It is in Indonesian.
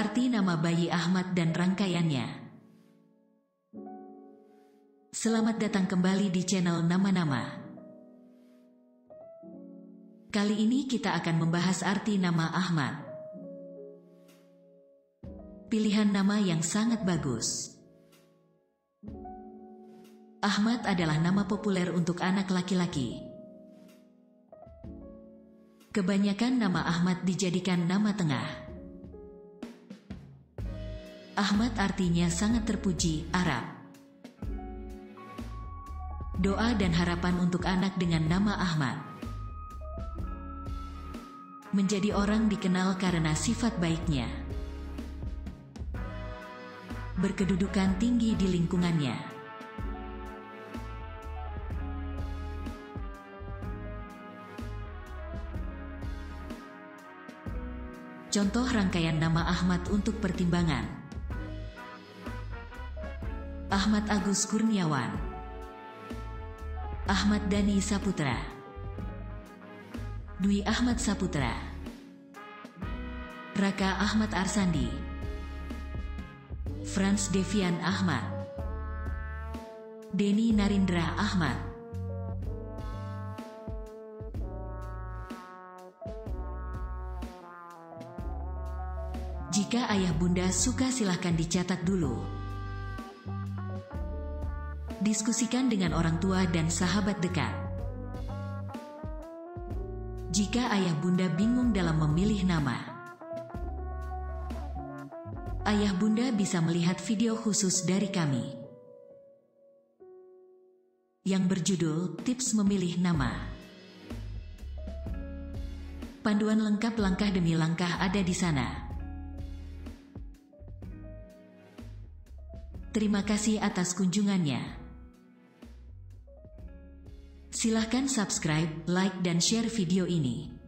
Arti nama bayi Ahmad dan rangkaiannya. Selamat datang kembali di channel Nama-Nama. Kali ini kita akan membahas arti nama Ahmad. Pilihan nama yang sangat bagus. Ahmad adalah nama populer untuk anak laki-laki. Kebanyakan nama Ahmad dijadikan nama tengah. Ahmad artinya sangat terpuji, Arab. Doa dan harapan untuk anak dengan nama Ahmad. Menjadi orang dikenal karena sifat baiknya. Berkedudukan tinggi di lingkungannya. Contoh rangkaian nama Ahmad untuk pertimbangan. Ahmad Agus Kurniawan. Ahmad Dani Saputra. Dwi Ahmad Saputra. Raka Ahmad Arsandi. Franz Devian Ahmad. Deni Narindra Ahmad. Jika ayah bunda suka silahkan dicatat dulu. Diskusikan dengan orang tua dan sahabat dekat. Jika ayah bunda bingung dalam memilih nama, ayah bunda bisa melihat video khusus dari kami yang berjudul Tips Memilih Nama. Panduan lengkap langkah demi langkah ada di sana. Terima kasih atas kunjungannya. Silahkan subscribe, like dan share video ini.